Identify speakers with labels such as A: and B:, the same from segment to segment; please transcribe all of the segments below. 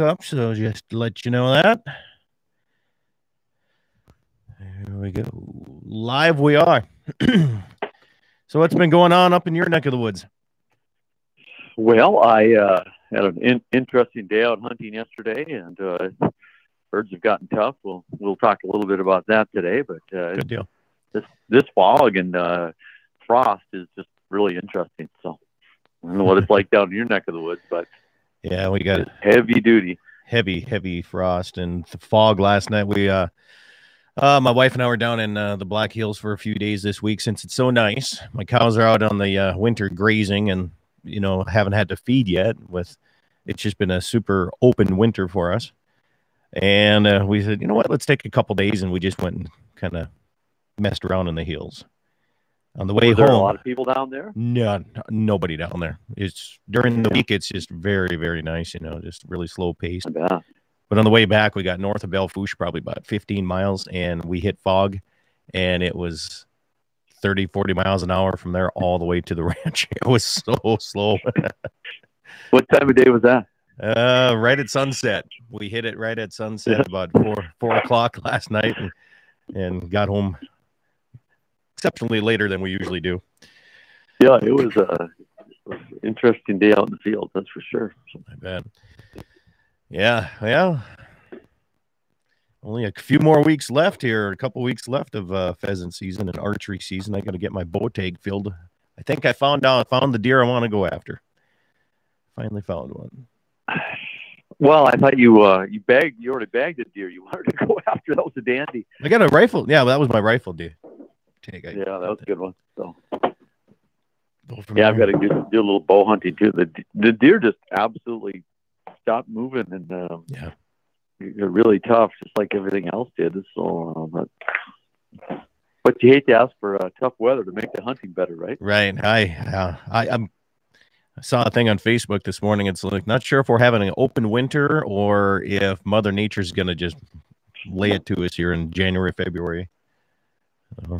A: up, so just to let you know that. Here we go. Live we are. so what's been going on up in your neck of the woods?
B: Well, I uh, had an in- interesting day out hunting yesterday, and uh, birds have gotten tough. We'll we'll talk a little bit about that today. But uh,
A: Good deal.
B: this this fog and uh, frost is just really interesting. So I don't know what it's like down in your neck of the woods, but
A: Yeah, we got
B: heavy duty.
A: heavy, heavy frost and the fog last night. We, uh, uh, my wife and I were down in uh, the Black Hills for a few days this week since it's so nice. My cows are out on the uh, winter grazing and, you know, haven't had to feed yet. With it's just been a super open winter for us. And uh, we said, you know what, let's take a couple days. And we just went and kind of messed around in the hills. On the way
B: there a lot of people down there?
A: no, nobody down there. It's during the week. It's just very, very nice. You know, just really slow paced.
B: Yeah.
A: But on the way back, we got north of Belle Fourche, probably about 15 miles, and we hit fog, and it was 30, 40 miles an hour from there all the way to the ranch. It was so slow.
B: What time of day was that?
A: uh, right at sunset. We hit it right at sunset about four four o'clock last night, and, and got home exceptionally later than we usually do.
B: Yeah, it was a interesting day out in the field. That's for sure.
A: I bet. Yeah, well, only a few more weeks left here, a couple weeks left of uh, pheasant season and archery season. I got to get my bow tag filled. I think I found out found the deer I want to go after. Finally found one.
B: Well, I thought you uh, you bagged you already bagged a deer. You wanted to go after that was a dandy.
A: I got a rifle. Yeah, that was my rifle deer. Tag. I
B: Yeah, that was a good one. So yeah, I've got to do, do a little bow hunting too. The the deer just absolutely stopped moving and um,
A: Yeah.
B: they're really tough, just like everything else did. So, uh, but but you hate to ask for uh, tough weather to make the hunting better, right?
A: Right. I, uh, I, I'm, I saw a thing on Facebook this morning. It's like not sure if we're having an open winter or if Mother Nature's going to just lay it to us here in January, February. Uh,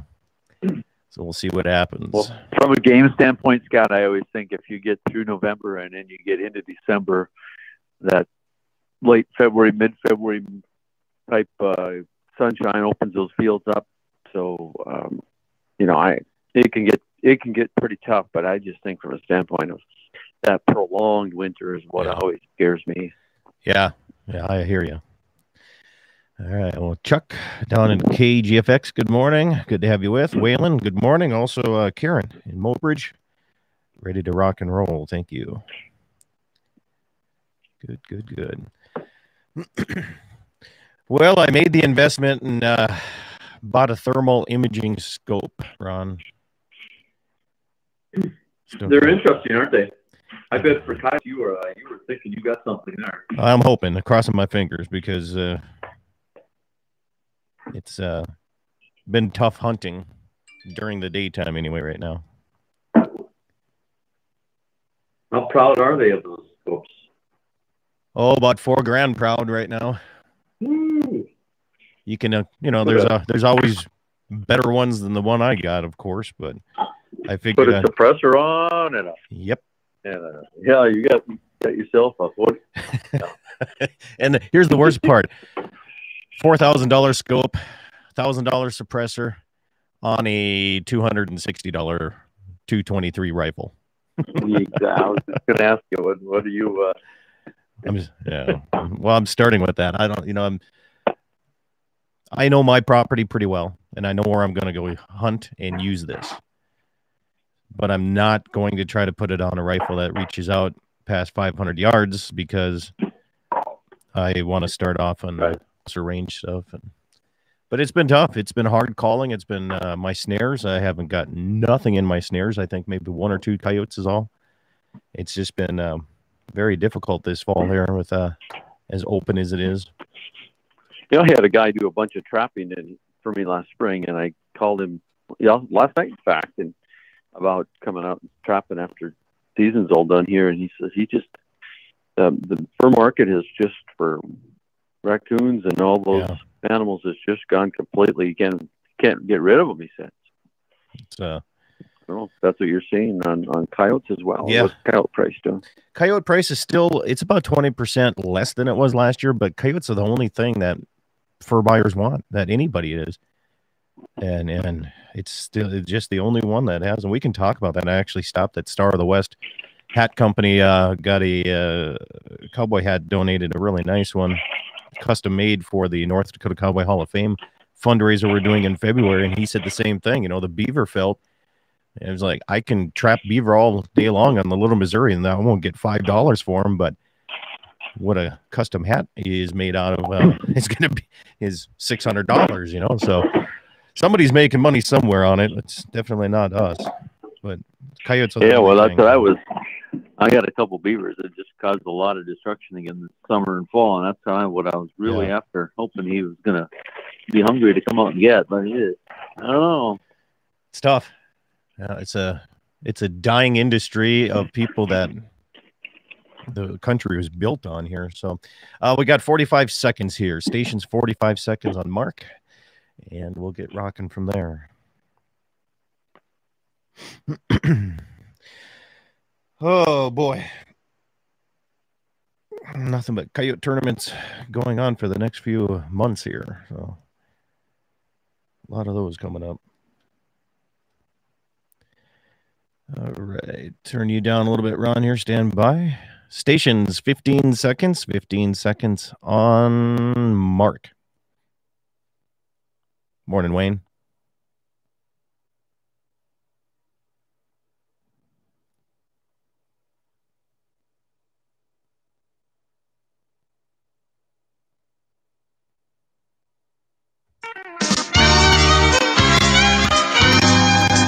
A: so we'll see what happens.
B: Well, from a game standpoint, Scott, I always think if you get through November and then you get into December, that late February, mid February type uh, sunshine opens those fields up. So, um, you know, I it can get it can get pretty tough, but I just think from a standpoint of that prolonged winter is what
A: Yeah.
B: always scares me.
A: yeah. Yeah. I hear you. All right. Well, Chuck down in KGFX, good morning. Good to have you with. Waylon, good morning. Also, uh, Karen in Mobridge, ready to rock and roll. Thank you. Good, good, good. well, I made the investment and uh, bought a thermal imaging scope, Ron. Still-
B: They're interesting, aren't they? I bet for Kyle, you were uh, you were thinking you got something there.
A: I'm hoping, crossing my fingers, because uh, it's uh, been tough hunting during the daytime anyway. Right now,
B: How proud are they of those scopes?
A: oh, about four grand proud right now.
B: Woo.
A: You can, uh, you know, there's a there's always better ones than the one I got, of course, but I
B: Put
A: figured,
B: a
A: uh,
B: suppressor on and a
A: yep.
B: And, uh, yeah, you got got yourself a what?
A: And here's the worst part: four thousand dollar scope, thousand dollar suppressor on a two hundred and sixty dollar two twenty three rifle.
B: I was just gonna ask you what what are you? Uh,
A: I'm just, yeah. Well, I'm starting with that. I don't, you know, I'm. I know my property pretty well, and I know where I'm going to go hunt and use this. But I'm not going to try to put it on a rifle that reaches out past 500 yards because I want to start off on
B: Right.
A: Range stuff. And, but it's been tough. It's been hard calling. It's been uh, my snares. I haven't got nothing in my snares. I think maybe one or two coyotes is all. It's just been um, very difficult this fall here with uh, as open as it is.
B: you know, I had a guy do a bunch of trapping in, for me last spring, and I called him, yeah, last night in fact, and about coming out and trapping after season's all done here, and he says he just um, the fur market has just for raccoons and all those
A: Yeah.
B: animals has just gone completely. You can't can't get rid of them. He said.
A: It's uh,
B: Well, that's what you're seeing on, on coyotes as well.
A: Yeah.
B: What's coyote price doing?
A: Coyote price is still it's about twenty percent less than it was last year, but coyotes are the only thing that fur buyers want that anybody is, and and it's still it's just the only one that has. And we can talk about that. I actually stopped at Star of the West Hat Company. Uh, got a uh, cowboy hat donated, a really nice one, custom made for the North Dakota Cowboy Hall of Fame fundraiser we're doing in February. And he said the same thing. You know, the beaver felt. It was like I can trap beaver all day long on the Little Missouri, and I won't get five dollars for him. But what a custom hat is made out of uh, is going to be is six hundred dollars. You know, so somebody's making money somewhere on it. It's definitely not us. But coyotes.
B: Yeah, well, that's what I was. I got a couple beavers that just caused a lot of destruction again this summer and fall, and that's kind of what I was really
A: Yeah.
B: after, hoping he was gonna be hungry to come out and get, but he is. I don't know.
A: It's tough. Yeah, it's a it's a dying industry of people that the country was built on here. So uh, we got 45 seconds here. Station's 45 seconds on mark, and we'll get rocking from there. oh boy. Nothing but coyote tournaments going on for the next few months here. So a lot of those coming up. All right. Turn you down a little bit, Ron, here. Stand by. Stations 15 seconds. 15 seconds on mark. Morning, Wayne.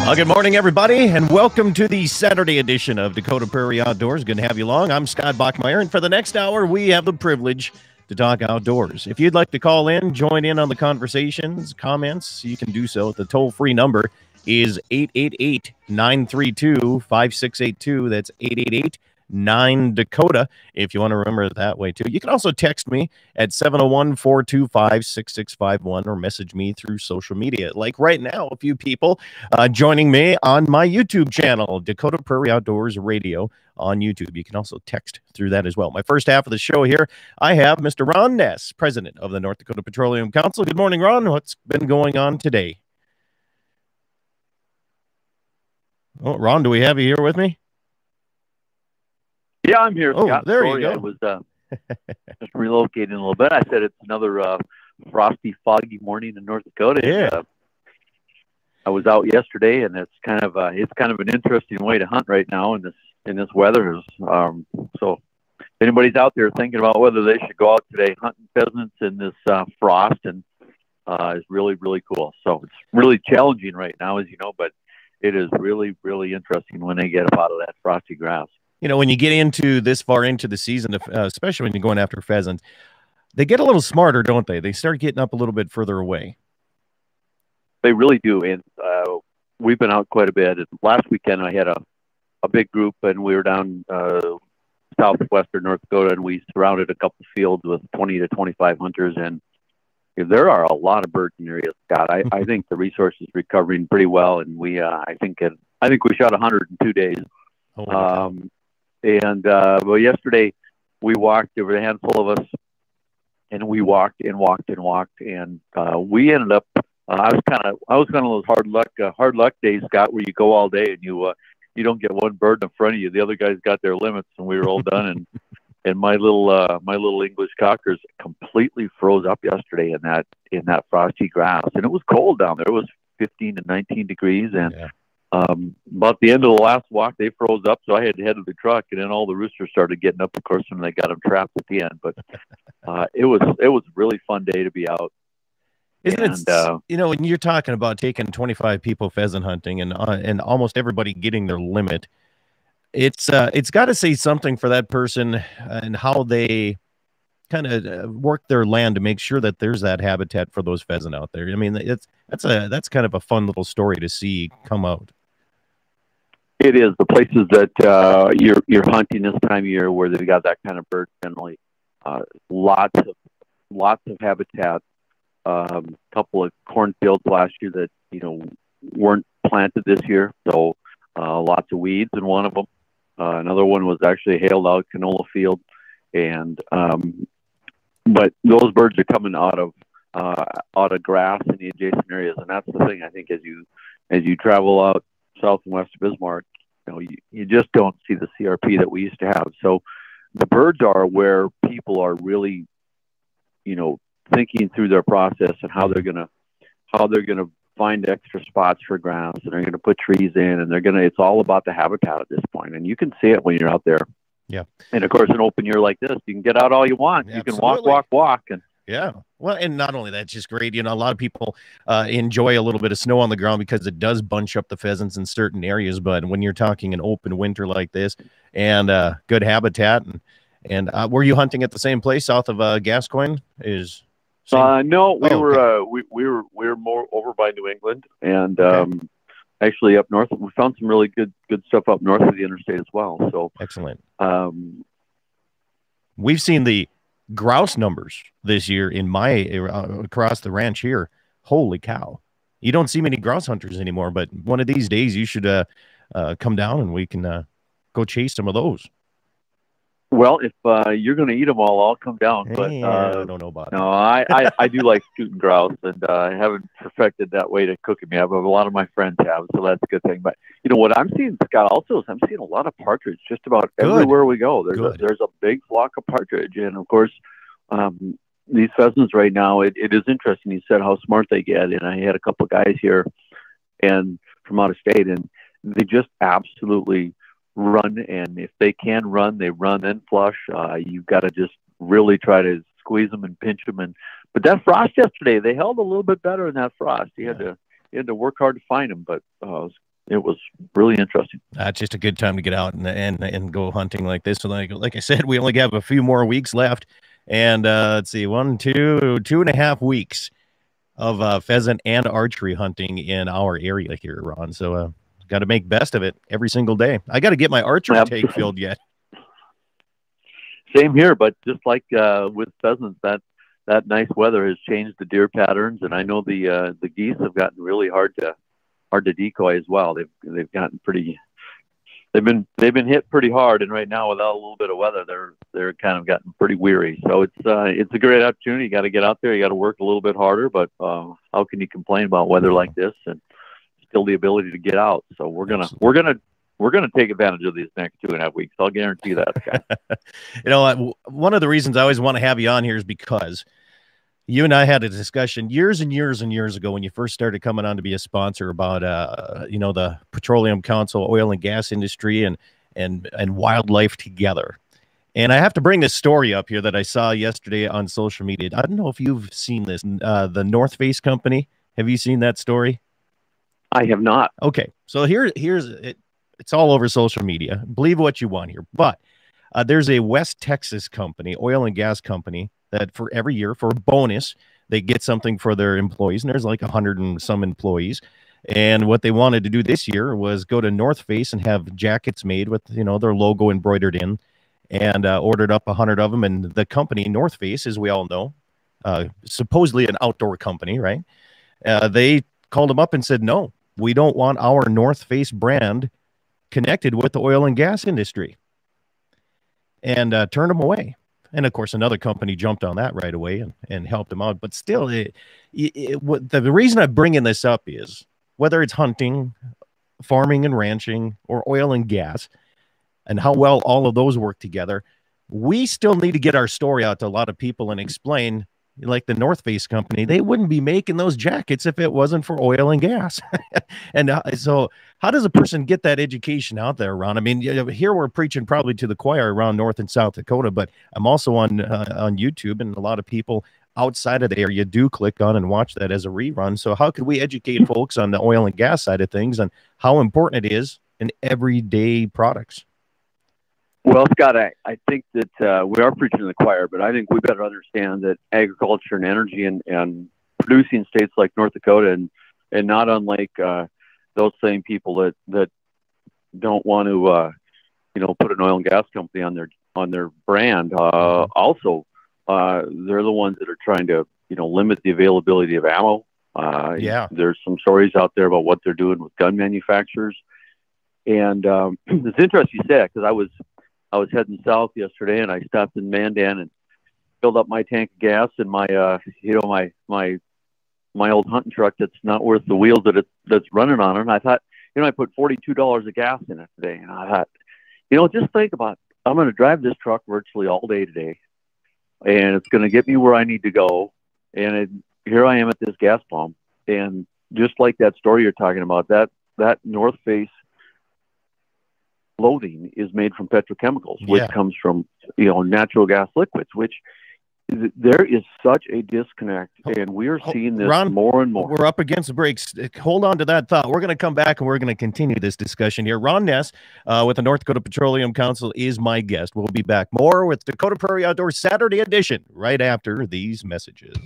A: Uh, good morning, everybody, and welcome to the Saturday edition of Dakota Prairie Outdoors. Good to have you along. I'm Scott Bachmeyer, and for the next hour, we have the privilege to talk outdoors. If you'd like to call in, join in on the conversations, comments, you can do so. The toll free number is 888 932 5682. That's 888 9 Dakota, if you want to remember it that way, too. You can also text me at 701 425 6651 or message me through social media. Like right now, a few people uh, joining me on my YouTube channel, Dakota Prairie Outdoors Radio on YouTube. You can also text through that as well. My first half of the show here, I have Mr. Ron Ness, president of the North Dakota Petroleum Council. Good morning, Ron. What's been going on today? Oh, Ron, do we have you here with me?
B: Yeah, I'm here.
A: Oh,
B: Scott.
A: there you
B: Sorry,
A: go.
B: I was uh, just relocating a little bit. I said it's another uh, frosty, foggy morning in North Dakota.
A: Yeah.
B: uh, I was out yesterday, and it's kind of uh, it's kind of an interesting way to hunt right now in this in this weather. Um, so, if anybody's out there thinking about whether they should go out today hunting pheasants in this uh, frost, and uh, is really really cool. So it's really challenging right now, as you know, but it is really really interesting when they get up out of that frosty grass.
A: You know, when you get into this far into the season, uh, especially when you're going after pheasants, they get a little smarter, don't they? They start getting up a little bit further away.
B: They really do, and uh, we've been out quite a bit. And last weekend, I had a a big group, and we were down uh, southwestern North Dakota, and we surrounded a couple fields with 20 to 25 hunters, and there are a lot of birds in the area, Scott. I, I think the resource is recovering pretty well, and we, uh, I think, it, I think we shot 100 in two days.
A: Holy cow.
B: Um, and uh, well, yesterday we walked. There were a handful of us, and we walked and walked and walked, and uh, we ended up. Uh, I was kind of I was kind of those hard luck uh, hard luck days, Scott, where you go all day and you uh, you don't get one bird in front of you. The other guys got their limits, and we were all done. And and my little uh, my little English cockers completely froze up yesterday in that in that frosty grass, and it was cold down there. It was 15 to 19 degrees, and
A: Yeah.
B: Um, about the end of the last walk, they froze up, so I had to head to the truck, and then all the roosters started getting up, of course, and they got them trapped at the end. But uh, it was it was a really fun day to be out.
A: Isn't it?
B: Uh,
A: you know, when you're talking about taking 25 people pheasant hunting and uh, and almost everybody getting their limit, it's uh, it's got to say something for that person and how they kind of uh, work their land to make sure that there's that habitat for those pheasant out there. I mean, it's that's a that's kind of a fun little story to see come out.
B: It is the places that uh, you're you're hunting this time of year where they've got that kind of bird. Generally, uh, lots of lots of habitat. A um, couple of cornfields last year that you know weren't planted this year, so uh, lots of weeds in one of them. Uh, another one was actually hailed out canola field, and um, but those birds are coming out of uh, out of grass in the adjacent areas, and that's the thing. I think as you as you travel out south and west of Bismarck, you know, you, you just don't see the CRP that we used to have. So the birds are where people are really, you know, thinking through their process and how they're gonna how they're gonna find extra spots for grounds and they're gonna put trees in and they're gonna it's all about the habitat at this point and you can see it when you're out there.
A: Yeah.
B: And of course an open year like this, you can get out all you want. You can walk, walk, walk and
A: yeah. Well, and not only that, just great. You know, a lot of people uh, enjoy a little bit of snow on the ground because it does bunch up the pheasants in certain areas. But when you're talking an open winter like this and uh, good habitat, and and uh, were you hunting at the same place south of uh, Gascoyne? Is?
B: Uh, no, we oh, were okay. uh, we, we were we were more over by New England and okay. um, actually up north. We found some really good good stuff up north of the interstate as well. So
A: excellent.
B: Um,
A: We've seen the grouse numbers this year in my uh, across the ranch here. Holy cow! You don't see many grouse hunters anymore, but one of these days you should uh, uh, come down and we can uh, go chase some of those.
B: Well, if uh, you're going to eat them all, I'll come down. But
A: uh, I don't know about
B: no, I, I, I do like shooting grouse, and uh, I haven't perfected that way to cooking me. I've, a lot of my friends have, so that's a good thing. But you know what I'm seeing, Scott, also is I'm seeing a lot of partridge just about good. everywhere we go. There's a, there's a big flock of partridge, and of course, um, these pheasants right now, it, it is interesting. You said how smart they get, and I had a couple of guys here, and from out of state, and they just absolutely run. And if they can run, they run and flush. Uh, you've got to just really try to squeeze them and pinch them. And but that frost yesterday, they held a little bit better in that frost. You had to you had to work hard to find them, but uh, it was really interesting.
A: That's uh, just a good time to get out and and and go hunting like this. So like like I said, we only have a few more weeks left and uh, let's see, one, two, two and a half weeks of uh, pheasant and archery hunting in our area here, Ron. So, uh, got to make best of it every single day. I got to get my archery take filled yet.
B: Same here, but just like uh, with pheasants, that that nice weather has changed the deer patterns, and I know the uh, the geese have gotten really hard to hard to decoy as well. They've they've gotten pretty they've been they've been hit pretty hard, and right now without a little bit of weather, they're they're kind of gotten pretty weary. So it's uh, it's a great opportunity. You got to get out there. You got to work a little bit harder, but uh, how can you complain about weather like this and still the ability to get out? So we're gonna Absolutely. we're gonna we're going to take advantage of these next two and a half weeks. I'll guarantee that.
A: you know, one of the reasons I always want to have you on here is because you and I had a discussion years and years and years ago when you first started coming on to be a sponsor about uh you know the petroleum council oil and gas industry and and and wildlife together and I have to bring this story up here that I saw yesterday on social media. I don't know if you've seen this. Uh, the North Face company. Have you seen that story?
B: I have not.
A: Okay, so here, here's it. It's all over social media. Believe what you want here, but uh, there's a West Texas company, oil and gas company, that for every year for a bonus they get something for their employees and there's like a hundred and some employees and what they wanted to do this year was go to north face and have jackets made with you know their logo embroidered in and uh, ordered up a hundred of them and the company north face as we all know uh, supposedly an outdoor company right uh, they called them up and said no we don't want our north face brand connected with the oil and gas industry and uh, them away and of course, another company jumped on that right away and, and helped them out. But still, it, it, it, what, the, the reason I'm bringing this up is whether it's hunting, farming and ranching, or oil and gas, and how well all of those work together, we still need to get our story out to a lot of people and explain like the North Face company, they wouldn't be making those jackets if it wasn't for oil and gas. and uh, so, how does a person get that education out there, Ron? I mean, here we're preaching probably to the choir around North and South Dakota, but I'm also on uh, on YouTube, and a lot of people outside of the area do click on and watch that as a rerun. So, how could we educate folks on the oil and gas side of things and how important it is in everyday products?
B: Well, Scott, I, I think that uh, we are preaching to the choir, but I think we better understand that agriculture and energy and, and producing states like North Dakota and, and not unlike uh, those same people that, that don't want to, uh, you know, put an oil and gas company on their on their brand. Uh, also, uh, they're the ones that are trying to, you know, limit the availability of ammo.
A: Uh, yeah,
B: there's some stories out there about what they're doing with gun manufacturers And um, it's interesting you say that because I was I was heading south yesterday and I stopped in Mandan and filled up my tank of gas and my uh, you know my my my old hunting truck that's not worth the wheels that it that's running on it. And I thought, you know, I put forty two dollars of gas in it today, and I thought, you know, just think about I'm going to drive this truck virtually all day today, and it's going to get me where I need to go. And it, here I am at this gas pump, and just like that story you're talking about, that that North Face clothing is made from petrochemicals, which
A: Yeah.
B: comes from you know natural gas liquids, which there is such a disconnect, and we are seeing this
A: Ron,
B: more and more.
A: We're up against the breaks. Hold on to that thought. We're going to come back and we're going to continue this discussion here. Ron Ness uh, with the North Dakota Petroleum Council is my guest. We'll be back more with Dakota Prairie Outdoor Saturday edition right after these messages.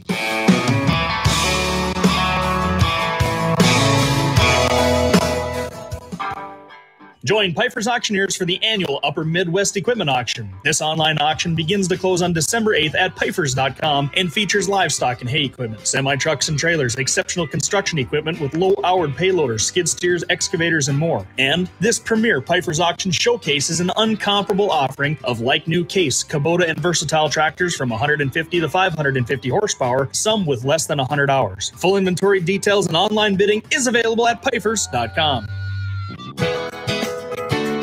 C: Join Pifer's Auctioneers for the annual Upper Midwest Equipment Auction. This online auction begins to close on December 8th at Pifers.com and features livestock and hay equipment, semi trucks and trailers, exceptional construction equipment with low hourd payloaders, skid steers, excavators, and more. And this premier Pifer's Auction showcases an uncomparable offering of like new case, Kubota, and versatile tractors from 150 to 550 horsepower, some with less than 100 hours. Full inventory details and online bidding is available at Pifers.com.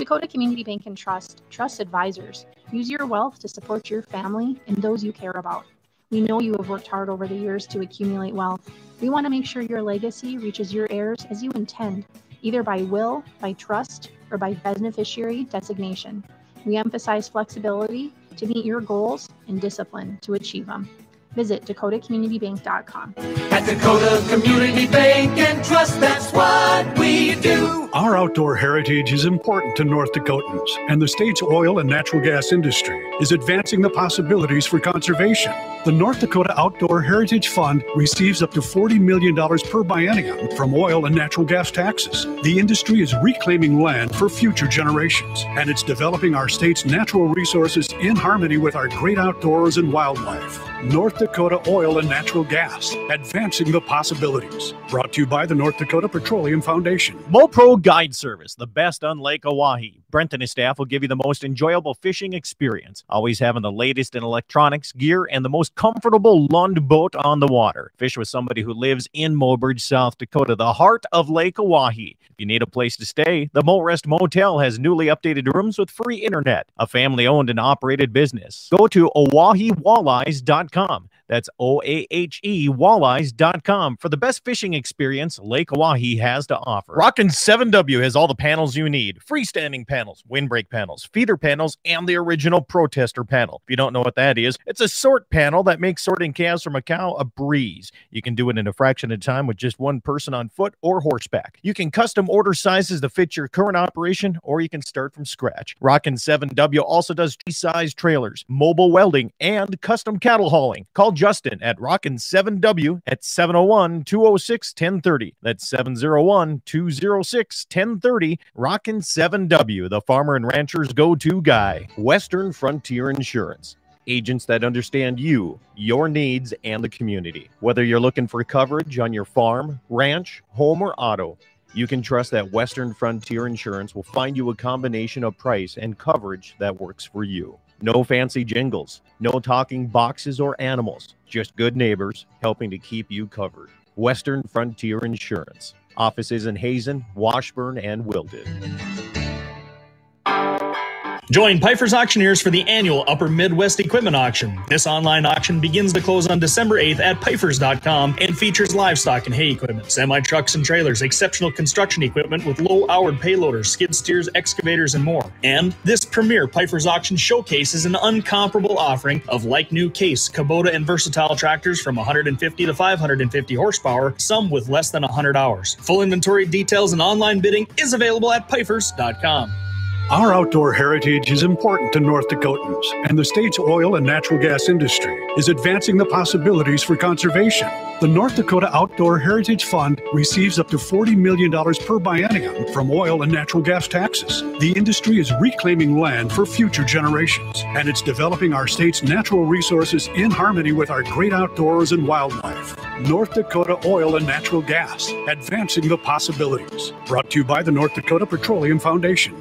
D: Dakota Community Bank and Trust, Trust Advisors. Use your wealth to support your family and those you care about. We know you have worked hard over the years to accumulate wealth. We want to make sure your legacy reaches your heirs as you intend, either by will, by trust, or by beneficiary designation. We emphasize flexibility to meet your goals and discipline to achieve them. Visit dakotacommunitybank.com.
E: At Dakota Community Bank and Trust, that's what we do.
F: Our outdoor heritage is important to North Dakotans, and the state's oil and natural gas industry is advancing the possibilities for conservation. The North Dakota Outdoor Heritage Fund receives up to $40 million per biennium from oil and natural gas taxes. The industry is reclaiming land for future generations, and it's developing our state's natural resources in harmony with our great outdoors and wildlife. North Dakota Oil and Natural Gas, advancing the possibilities. Brought to you by the North Dakota Petroleum Foundation.
A: MoPro Guide Service, the best on Lake Oahe. Brent and his staff will give you the most enjoyable fishing experience, always having the latest in electronics, gear, and the most comfortable Lund boat on the water. Fish with somebody who lives in Mobridge, South Dakota, the heart of Lake Oahe. If you need a place to stay, the Mo Rest Motel has newly updated rooms with free internet, a family owned and operated business. Go to OaheWalleyes.com. That's O A H E walleyes.com for the best fishing experience Lake Oahe has to offer. Rockin' 7W has all the panels you need freestanding panels, windbreak panels, feeder panels, and the original protester panel. If you don't know what that is, it's a sort panel that makes sorting calves from a cow a breeze. You can do it in a fraction of time with just one person on foot or horseback. You can custom order sizes to fit your current operation, or you can start from scratch. Rockin' 7W also does T-size trailers, mobile welding, and custom cattle hauling. Call Justin at Rockin' 7W at 701-206-1030. That's 701-206-1030. Rockin' 7W, the farmer and rancher's go-to guy. Western Frontier Insurance agents that understand you, your needs, and the community. Whether you're looking for coverage on your farm, ranch, home, or auto, you can trust that Western Frontier Insurance will find you a combination of price and coverage that works for you. No fancy jingles, no talking boxes or animals, just good neighbors helping to keep you covered. Western Frontier Insurance. Offices in Hazen, Washburn, and Wilton.
C: Join Pifer's Auctioneers for the annual Upper Midwest Equipment Auction. This online auction begins to close on December 8th at Pifers.com and features livestock and hay equipment, semi trucks and trailers, exceptional construction equipment with low hourd payloaders, skid steers, excavators, and more. And this premier Pifer's Auction showcases an uncomparable offering of like new case, Kubota, and versatile tractors from 150 to 550 horsepower, some with less than 100 hours. Full inventory details and online bidding is available at Pifers.com.
F: Our outdoor heritage is important to North Dakotans, and the state's oil and natural gas industry is advancing the possibilities for conservation. The North Dakota Outdoor Heritage Fund receives up to $40 million per biennium from oil and natural gas taxes. The industry is reclaiming land for future generations, and it's developing our state's natural resources in harmony with our great outdoors and wildlife. North Dakota Oil and Natural Gas, advancing the possibilities. Brought to you by the North Dakota Petroleum Foundation.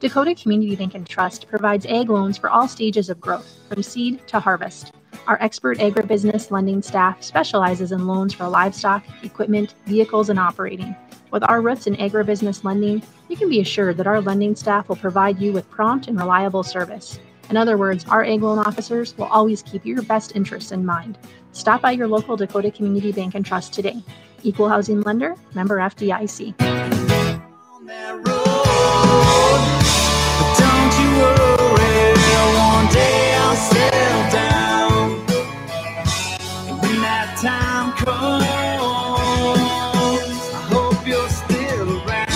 D: Dakota Community Bank and Trust provides ag loans for all stages of growth, from seed to harvest. Our expert agribusiness lending staff specializes in loans for livestock, equipment, vehicles, and operating. With our roots in agribusiness lending, you can be assured that our lending staff will provide you with prompt and reliable service. In other words, our ag loan officers will always keep your best interests in mind. Stop by your local Dakota Community Bank and Trust today. Equal housing lender, member FDIC.
E: Time comes, I hope you're still around.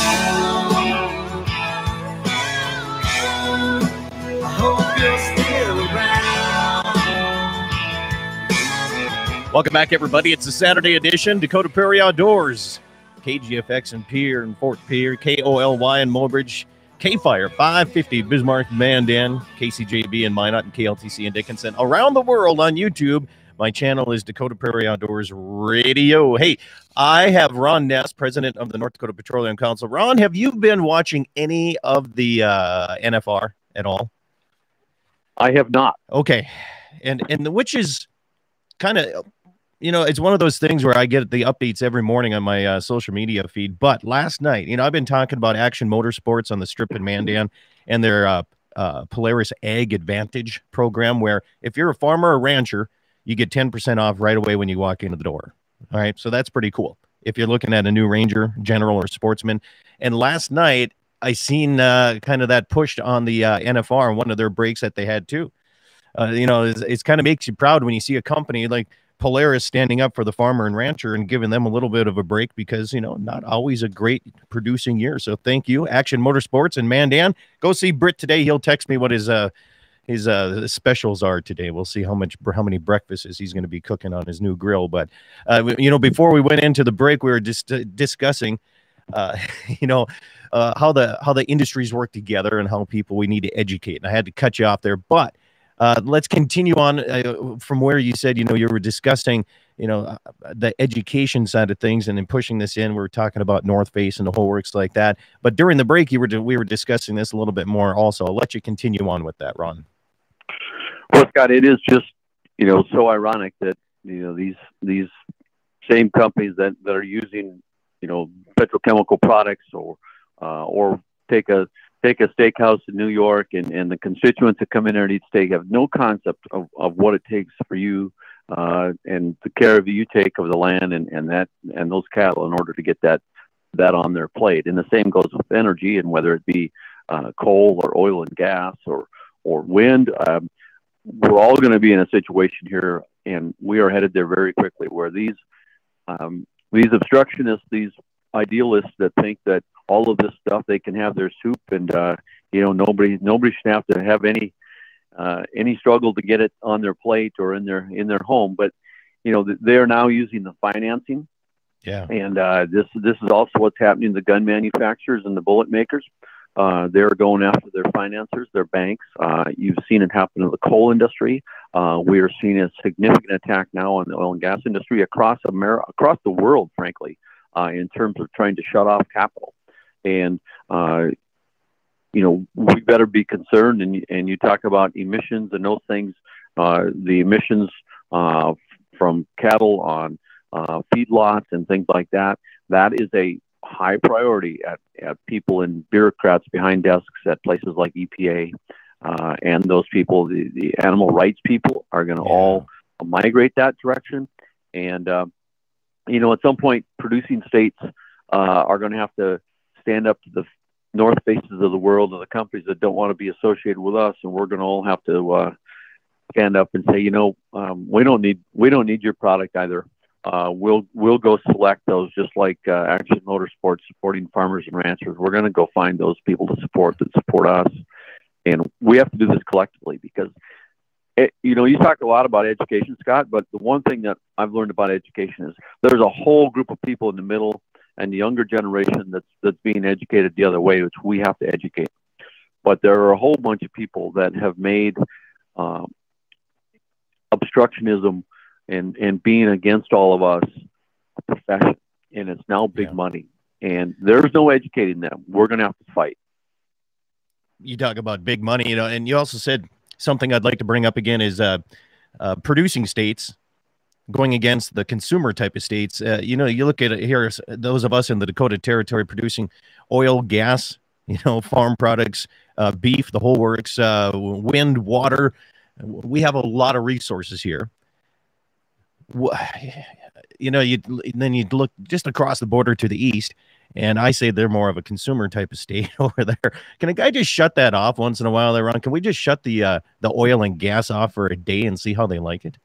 E: I hope you're still around.
A: Welcome back, everybody. It's the Saturday edition, Dakota Prairie Outdoors. KGFX and Pierre and Fort Pierre, KOLY and Mobridge, KFYR 550 Bismarck, Mandan, KCJB and Minot, and KLTC and Dickinson. Around the world on YouTube. My channel is Dakota Prairie Outdoors Radio. Hey, I have Ron Ness, president of the North Dakota Petroleum Council. Ron, have you been watching any of the uh, NFR at all?
B: I have not.
A: Okay, and and the, which is kind of you know it's one of those things where I get the updates every morning on my uh, social media feed. But last night, you know, I've been talking about Action Motorsports on the Strip in Mandan and their uh, uh, Polaris Ag Advantage program, where if you're a farmer or rancher, you get 10% off right away when you walk into the door. All right. So that's pretty cool. If you're looking at a new Ranger, General, or Sportsman. And last night, I seen uh, kind of that pushed on the uh, NFR and one of their breaks that they had too. Uh, you know, it's, it's kind of makes you proud when you see a company like Polaris standing up for the farmer and rancher and giving them a little bit of a break because, you know, not always a great producing year. So thank you, Action Motorsports and Mandan. Go see Britt today. He'll text me what his uh, his uh specials are today. We'll see how much how many breakfasts he's going to be cooking on his new grill. But uh, you know, before we went into the break, we were just uh, discussing, uh, you know, uh, how the how the industries work together and how people we need to educate. And I had to cut you off there, but uh, let's continue on uh, from where you said you know you were discussing you know uh, the education side of things and then pushing this in. We were talking about north face and the whole works like that. But during the break you were we were discussing this a little bit more also. I'll let you continue on with that ron.
B: Well, Scott, it is just you know so ironic that you know these these same companies that, that are using you know petrochemical products or uh, or take a take a steakhouse in New York and, and the constituents that come in there and eat steak have no concept of, of what it takes for you uh, and the care of you take of the land and, and that and those cattle in order to get that that on their plate. And the same goes with energy and whether it be uh, coal or oil and gas or or wind. Um, we're all going to be in a situation here, and we are headed there very quickly, where these um, these obstructionists, these idealists that think that all of this stuff they can have their soup, and uh, you know nobody nobody should have to have any uh, any struggle to get it on their plate or in their in their home. But you know they are now using the financing,
A: yeah
B: and uh, this this is also what's happening to the gun manufacturers and the bullet makers. Uh, they're going after their financiers, their banks. Uh, you've seen it happen in the coal industry. Uh, we are seeing a significant attack now on the oil and gas industry across America, across the world, frankly, uh, in terms of trying to shut off capital. And uh, you know, we better be concerned. And and you talk about emissions and those things. Uh, the emissions uh, from cattle on uh, feedlots and things like that. That is a high priority at, at people and bureaucrats behind desks at places like EPA. Uh, and those people, the, the animal rights people, are going to
A: Yeah.
B: all migrate that direction. And, uh, you know, at some point, producing states uh, are going to have to stand up to the north faces of the world and the companies that don't want to be associated with us. And we're going to all have to uh, stand up and say, you know, um, we don't need we don't need your product either. Uh, we'll we'll go select those just like uh, Action Motorsports supporting farmers and ranchers. We're going to go find those people to support that support us, and we have to do this collectively because, it, you know, you talk a lot about education, Scott. But the one thing that I've learned about education is there's a whole group of people in the middle and the younger generation that's that's being educated the other way, which we have to educate. But there are a whole bunch of people that have made um, obstructionism and and being against all of us a profession, and it's now big
A: Yeah.
B: money, and there's no educating them. We're going to have to fight.
A: you talk about big money, you know, and you also said something I'd like to bring up again is uh, uh, producing states going against the consumer type of states. Uh, you know, you look at it here, those of us in the Dakota Territory producing oil, gas, you know, farm products, uh, beef, the whole works, uh, wind, water. We have a lot of resources here. You know, you then you look just across the border to the east, and I say they're more of a consumer type of state over there. Can a guy just shut that off once in a while? There, Ron. Can we just shut the uh, the oil and gas off for a day and see how they like it?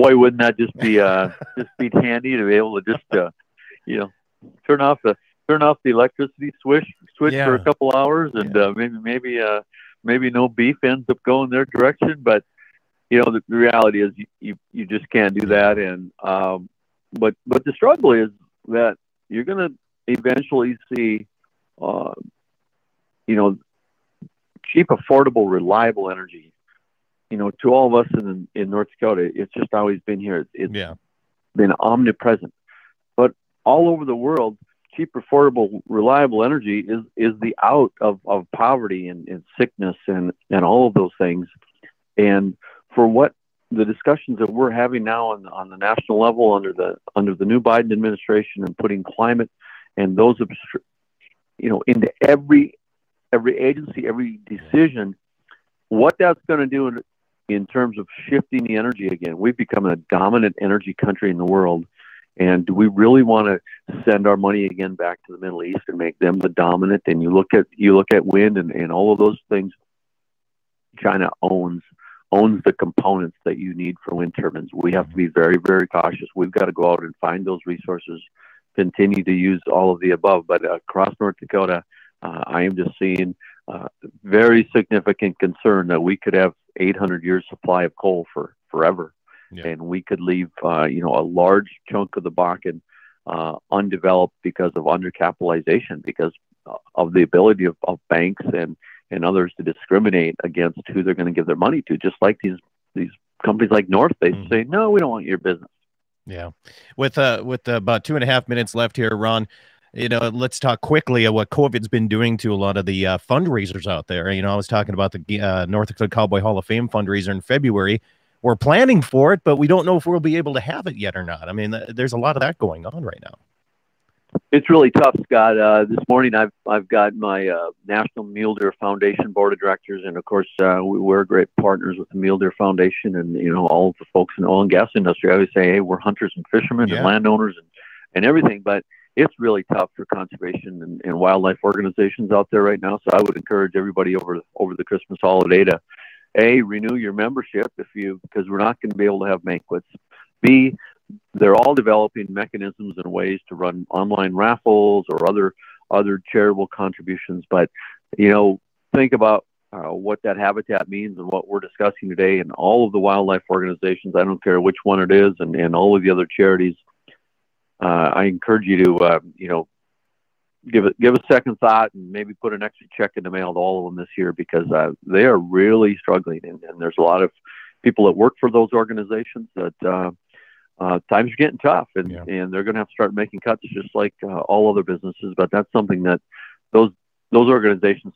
B: Boy, wouldn't that just be uh, just be handy to be able to just uh, you know turn off the turn off the electricity switch switch for a couple hours, and uh, maybe maybe uh, maybe no beef ends up going their direction. But you know the, the reality is you, you you just can't do that, and um, but but the struggle is that you're going to eventually see uh, you know cheap, affordable, reliable energy. You know, to all of us in in North Dakota, it's just always been here. It's
A: Yeah,
B: been omnipresent. But all over the world, cheap, affordable, reliable energy is is the out of, of poverty and, and sickness and, and all of those things. And for what the discussions that we're having now on, on the national level under the under the new Biden administration and putting climate and those you know into every every agency, every decision, what that's going to do in, in terms of shifting the energy again. We've become a dominant energy country in the world. And do we really want to send our money again back to the Middle East and make them the dominant? And you look at you look at wind and, and all of those things. China owns owns the components that you need for wind turbines. We have to be very very cautious. We've got to go out and find those resources. Continue to use all of the above, but across North Dakota, uh, I am just seeing uh, very significant concern that we could have 800 years supply of coal for forever,
A: Yeah.
B: and we could leave uh, you know a large chunk of the Bakken uh, undeveloped because of undercapitalization, because uh, of the ability of, of banks and and others to discriminate against who they're going to give their money to, just like these these companies like North, they
A: Mhm.
B: say no, we don't want your business.
A: yeah. With uh, with about two and a half minutes left here, Ron. You know, let's talk quickly of what COVID's been doing to a lot of the uh, fundraisers out there. You know, I was talking about the uh, North Dakota Cowboy Hall of Fame fundraiser in February. We're planning for it, but we don't know if we'll be able to have it yet or not. I mean, th- there's a lot of that going on right now.
B: It's really tough, Scott. Uh, this morning, I've I've got my uh, National Mule Foundation board of directors, and of course, uh, we, we're great partners with the Mule Foundation, and you know all the folks in the oil and gas industry. I always say, hey, we're hunters and fishermen
A: Yeah.
B: and landowners and and everything, but it's really tough for conservation and, and wildlife organizations out there right now. So I would encourage everybody over over the Christmas holiday to a renew your membership if you because we're not going to be able to have banquets. B they're all developing mechanisms and ways to run online raffles or other other charitable contributions. But you know, think about uh, what that habitat means and what we're discussing today, and all of the wildlife organizations. I don't care which one it is, and, and all of the other charities. Uh, I encourage you to uh, you know give it give a second thought and maybe put an extra check in the mail to all of them this year because uh, they are really struggling, and, and there's a lot of people that work for those organizations that. Uh, uh, times are getting tough, and,
A: Yeah.
B: and they're going to have to start making cuts, just like uh, all other businesses. But that's something that those those organizations,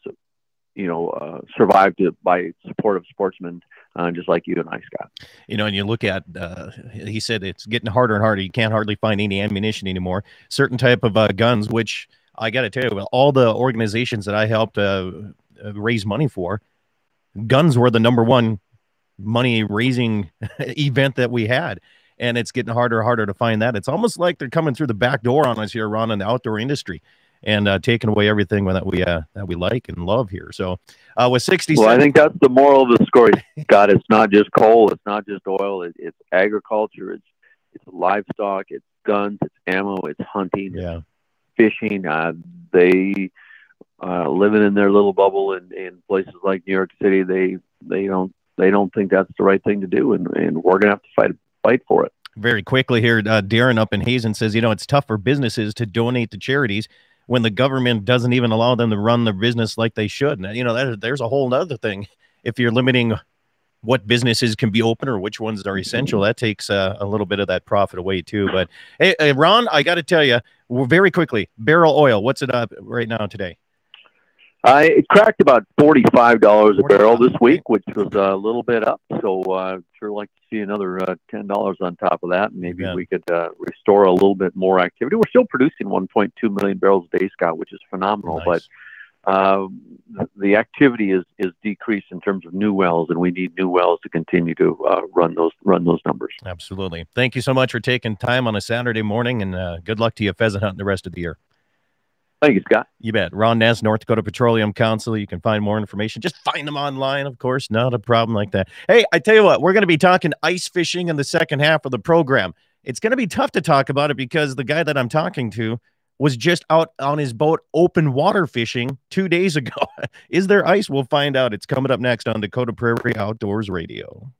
B: you know, uh, survived it by supportive sportsmen, uh, just like you and I, Scott.
A: you know, and you look at, uh, he said it's getting harder and harder. You can't hardly find any ammunition anymore. Certain type of uh, guns, which I got to tell you, all the organizations that I helped uh, uh, raise money for, guns were the number one money raising event that we had. And it's getting harder and harder to find that. It's almost like they're coming through the back door on us here, Ron, in the outdoor industry, and uh, taking away everything that we uh, that we like and love here. So, uh, with sixty,
B: Well, I think that's the moral of the story, Scott. It's not just coal, it's not just oil, it, it's agriculture, it's it's livestock, it's guns, it's ammo, it's hunting,
A: yeah,
B: fishing. Uh, they uh, living in their little bubble in, in places like New York City. They they don't they don't think that's the right thing to do, and, and we're gonna have to fight fight for it.
A: very quickly here, uh, Darren up in Hazen says, you know, it's tough for businesses to donate to charities when the government doesn't even allow them to run their business like they should. And, you know, that, there's a whole other thing. If you're limiting what businesses can be open or which ones are essential. That takes uh, a little bit of that profit away too. But hey, hey Ron, I got to tell you, very quickly, barrel oil. What's it up right now today?
B: Uh, it cracked about forty-five dollars a barrel this week, which was a little bit up. So uh, sure like to see another uh, ten dollars on top of that. Maybe yeah. we could uh, restore a little bit more activity. We're still producing one point two million barrels a day, Scott, which is phenomenal. Nice. But uh, the activity is is decreased in terms of new wells, and we need new wells to continue to uh, run those run those numbers.
A: Absolutely. Thank you so much for taking time on a Saturday morning, and uh, good luck to you pheasant hunting the rest of the year.
B: Thank you, Scott.
A: You bet. Ron Ness, North Dakota Petroleum Council. You can find more information. Just find them online, of course. Not a problem like that. Hey, I tell you what, we're going to be talking ice fishing in the second half of the program. It's going to be tough to talk about it because the guy that I'm talking to was just out on his boat open water fishing two days ago. Is there ice? We'll find out. It's coming up next on Dakota Prairie Outdoors Radio.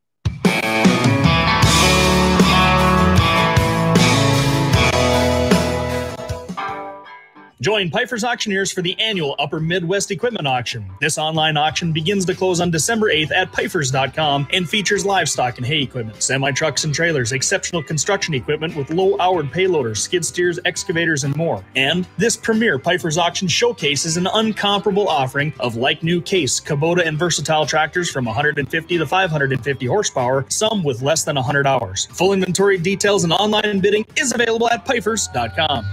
C: Join Pifer's Auctioneers for the annual Upper Midwest Equipment Auction. This online auction begins to close on December 8th at Pifers.com and features livestock and hay equipment, semi trucks and trailers, exceptional construction equipment with low hourd payloaders, skid steers, excavators, and more. And this premier Pifer's Auction showcases an uncomparable offering of like new case, Kubota, and versatile tractors from 150 to 550 horsepower, some with less than 100 hours. Full inventory details and online bidding is available at Pifers.com.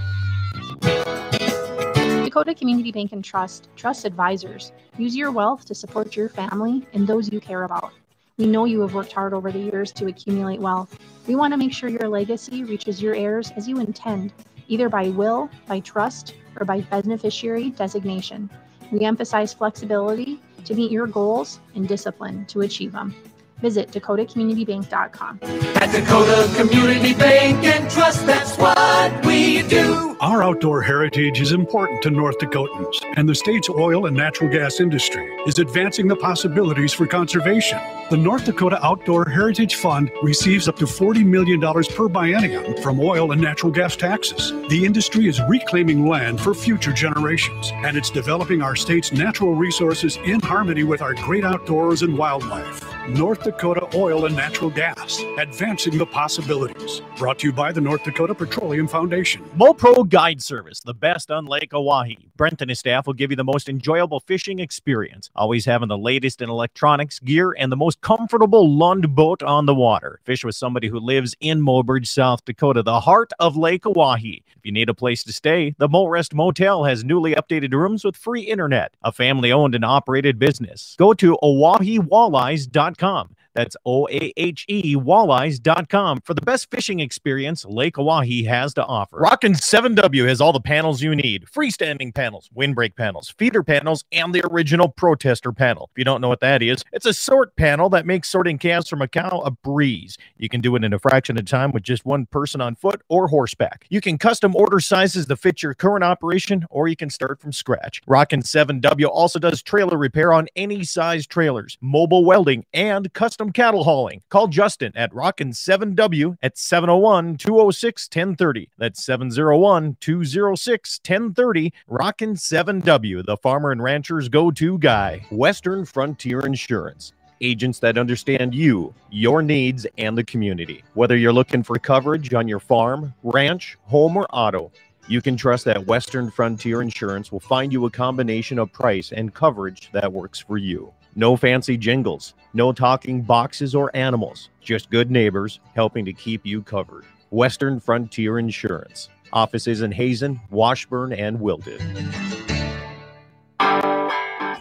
D: Dakota Community Bank and Trust, Trust Advisors. Use your wealth to support your family and those you care about. We know you have worked hard over the years to accumulate wealth. We want to make sure your legacy reaches your heirs as you intend, either by will, by trust, or by beneficiary designation. We emphasize flexibility to meet your goals and discipline to achieve them. Visit dakotacommunitybank.com.
E: At Dakota Community Bank and Trust, that's what we do.
F: Our outdoor heritage is important to North Dakotans, and the state's oil and natural gas industry is advancing the possibilities for conservation. The North Dakota Outdoor Heritage Fund receives up to $40 million per biennium from oil and natural gas taxes. The industry is reclaiming land for future generations, and it's developing our state's natural resources in harmony with our great outdoors and wildlife. North Dakota Oil and Natural Gas, advancing the possibilities. Brought to you by the North Dakota Petroleum Foundation.
G: MoPro Guide Service, the best on Lake Oahe. Brent and his staff will give you the most enjoyable fishing experience, always having the latest in electronics, gear, and the most comfortable Lund boat on the water. Fish with somebody who lives in Mobridge, South Dakota, the heart of Lake Oahe. If you need a place to stay, the Morest Motel has newly updated rooms with free internet, a family owned and operated business. Go to oahewalleyes.com walleyes.com. That's O A H E walleyes.com for the best fishing experience Lake Oahe has to offer.
A: Rockin' 7W has all the panels you need freestanding panels, windbreak panels, feeder panels, and the original protester panel. If you don't know what that is, it's a sort panel that makes sorting calves from a cow a breeze. You can do it in a fraction of time with just one person on foot or horseback. You can custom order sizes to fit your current operation, or you can start from scratch. Rockin' 7W also does trailer repair on any size trailers, mobile welding, and custom custom cattle hauling. Call Justin at Rockin' 7W at 701 206 1030. That's 701 206 1030. Rockin' 7W, the farmer and rancher's go to guy. Western Frontier Insurance agents that understand you, your needs, and the community. Whether you're looking for coverage on your farm, ranch, home, or auto, you can trust that Western Frontier Insurance will find you a combination of price and coverage that works for you. No fancy jingles, no talking boxes or animals, just good neighbors helping to keep you covered. Western Frontier Insurance. Offices in Hazen, Washburn, and Wilton.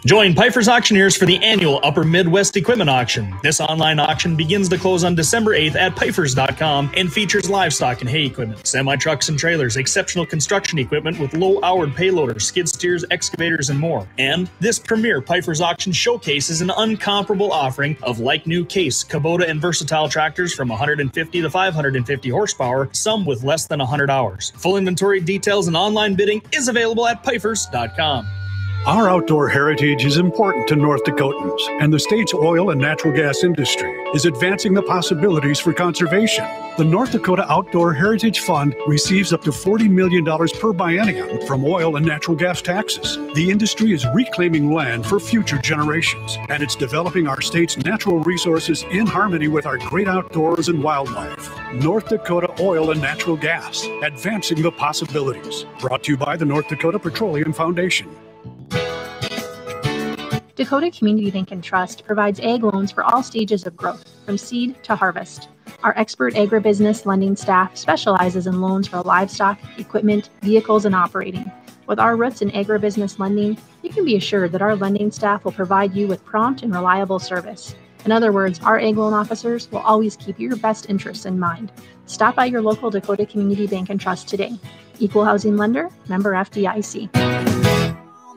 C: Join Pifer's Auctioneers for the annual Upper Midwest Equipment Auction. This online auction begins to close on December 8th at Pifers.com and features livestock and hay equipment, semi trucks and trailers, exceptional construction equipment with low hourd payloaders, skid steers, excavators, and more. And this premier Pifer's Auction showcases an uncomparable offering of like new case, Kubota, and versatile tractors from 150 to 550 horsepower, some with less than 100 hours. Full inventory details and online bidding is available at Pifers.com.
F: Our outdoor heritage is important to North Dakotans, and the state's oil and natural gas industry is advancing the possibilities for conservation. The North Dakota Outdoor Heritage Fund receives up to $40 million per biennium from oil and natural gas taxes. The industry is reclaiming land for future generations, and it's developing our state's natural resources in harmony with our great outdoors and wildlife. North Dakota Oil and Natural Gas, advancing the possibilities. Brought to you by the North Dakota Petroleum Foundation.
D: Dakota Community Bank and Trust provides ag loans for all stages of growth, from seed to harvest. Our expert agribusiness lending staff specializes in loans for livestock, equipment, vehicles, and operating. With our roots in agribusiness lending, you can be assured that our lending staff will provide you with prompt and reliable service. In other words, our ag loan officers will always keep your best interests in mind. Stop by your local Dakota Community Bank and Trust today. Equal housing lender, member FDIC.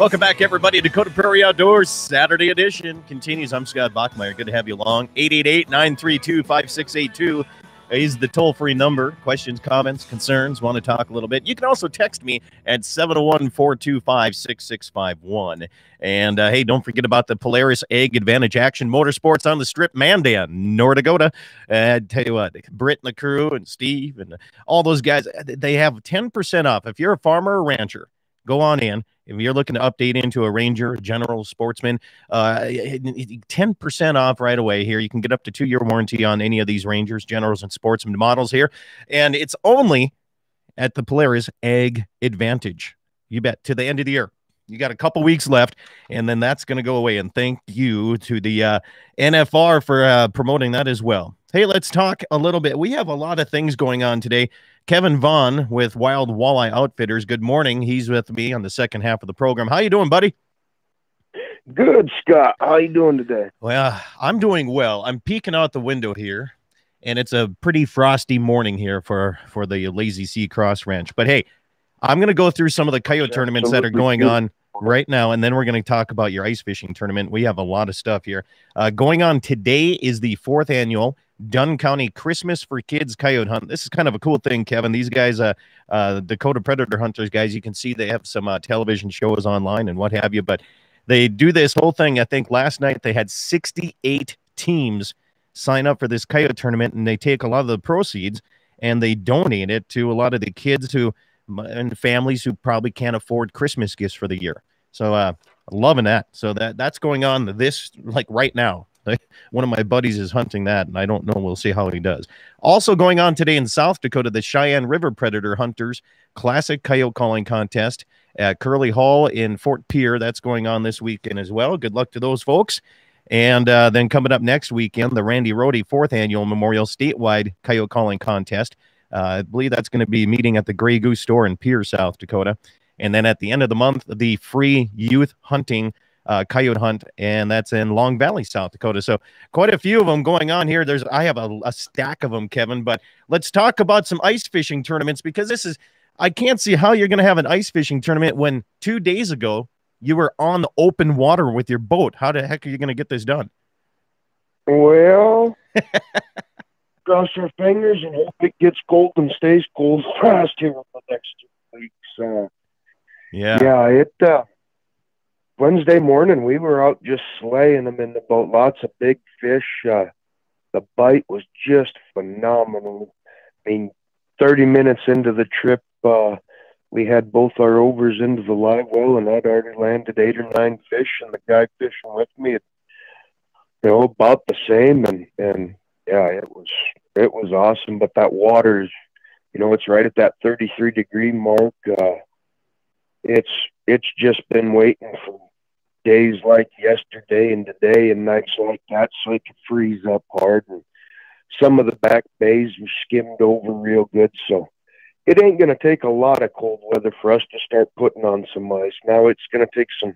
A: Welcome back, everybody. Dakota Prairie Outdoors Saturday edition continues. I'm Scott Bachmeyer. Good to have you along. 888 932 5682 is the toll free number. Questions, comments, concerns, want to talk a little bit. You can also text me at 701 425 6651. And uh, hey, don't forget about the Polaris Ag Advantage Action Motorsports on the Strip, Mandan, North Dakota. Uh, tell you what, Britt and the crew and Steve and all those guys, they have 10% off. If you're a farmer or rancher, go on in. If you're looking to update into a ranger, general sportsman, uh, 10% off right away here. You can get up to two year warranty on any of these rangers, generals, and sportsman models here. And it's only at the Polaris Ag Advantage. You bet to the end of the year. You got a couple weeks left, and then that's going to go away. And thank you to the uh, NFR for uh, promoting that as well. Hey, let's talk a little bit. We have a lot of things going on today. Kevin Vaughn with Wild Walleye Outfitters. Good morning. He's with me on the second half of the program. How you doing, buddy?
H: Good, Scott. How you doing today?
A: Well, I'm doing well. I'm peeking out the window here, and it's a pretty frosty morning here for for the Lazy Sea Cross Ranch. But hey, I'm going to go through some of the coyote tournaments that are going on right now, and then we're going to talk about your ice fishing tournament. We have a lot of stuff here. Uh, going on today is the fourth annual Dunn County Christmas for Kids Coyote Hunt. This is kind of a cool thing, Kevin. These guys, uh, uh, Dakota Predator Hunters guys, you can see they have some uh, television shows online and what have you, but they do this whole thing. I think last night they had 68 teams sign up for this coyote tournament, and they take a lot of the proceeds and they donate it to a lot of the kids who and families who probably can't afford Christmas gifts for the year. So, uh, loving that. So that that's going on this like right now. One of my buddies is hunting that, and I don't know. We'll see how he does. Also going on today in South Dakota, the Cheyenne River Predator Hunters Classic Coyote Calling Contest at Curly Hall in Fort Pierre. That's going on this weekend as well. Good luck to those folks. And uh, then coming up next weekend, the Randy Rohde fourth annual Memorial Statewide Coyote Calling Contest. Uh, I believe that's going to be meeting at the Grey Goose store in Pierre, South Dakota. And then at the end of the month, the free youth hunting uh, coyote hunt, and that's in Long Valley, South Dakota. So quite a few of them going on here. There's I have a, a stack of them, Kevin. But let's talk about some ice fishing tournaments because this is I can't see how you're going to have an ice fishing tournament when two days ago you were on the open water with your boat. How the heck are you going to get this done?
H: Well, cross our fingers and hope it gets cold and stays cold fast here for the next two weeks. Uh,
A: yeah,
H: yeah, it. Uh, Wednesday morning, we were out just slaying them in the boat. Lots of big fish. Uh, the bite was just phenomenal. I mean, 30 minutes into the trip, uh, we had both our overs into the live well, and I'd already landed eight or nine fish, and the guy fishing with me, you know, about the same. And and yeah, it was it was awesome. But that water is, you know, it's right at that 33 degree mark. Uh, it's it's just been waiting for days like yesterday and today and nights like that so it could freeze up hard and some of the back bays were skimmed over real good so it ain't going to take a lot of cold weather for us to start putting on some ice now it's going to take some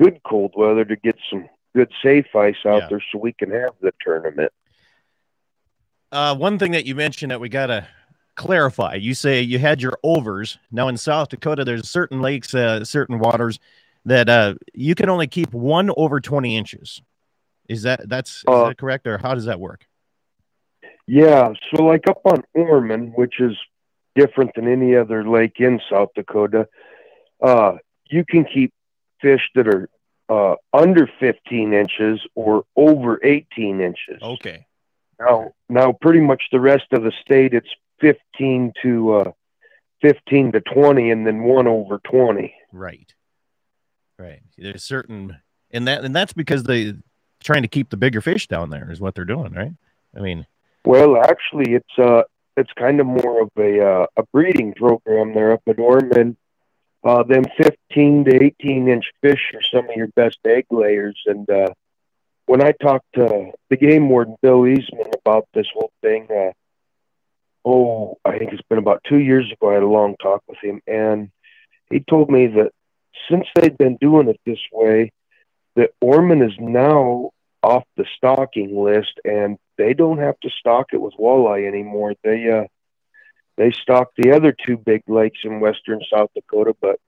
H: good cold weather to get some good safe ice out
A: Yeah.
H: there so we can have the tournament.
A: Uh, one thing that you mentioned that we gotta clarify. You say you had your overs. Now in South Dakota, there's certain lakes, uh, certain waters that uh, you can only keep one over 20 inches. Is that that's is
H: Uh,
A: that correct, or how does that work?
H: Yeah, so like up on Orman, which is different than any other lake in South Dakota, uh, you can keep fish that are uh, under 15 inches or over 18 inches.
A: Okay.
H: Now, now, pretty much the rest of the state, it's 15 to uh, 15 to 20, and then one over 20.
A: Right. Right. There's certain and that and that's because they trying to keep the bigger fish down there is what they're doing, right? I mean,
H: Well, actually, it's uh, it's kind of more of a uh, a breeding program there up at Orman. Uh, them 15 to 18 inch fish are some of your best egg layers. And uh, when I talked to the game warden Bill Eastman about this whole thing, uh, oh, I think it's been about two years ago. I had a long talk with him, and he told me that since they've been doing it this way, that Orman is now off the stocking list, and they don't have to stock it with walleye anymore. They uh, they stock the other two big lakes in western South Dakota, but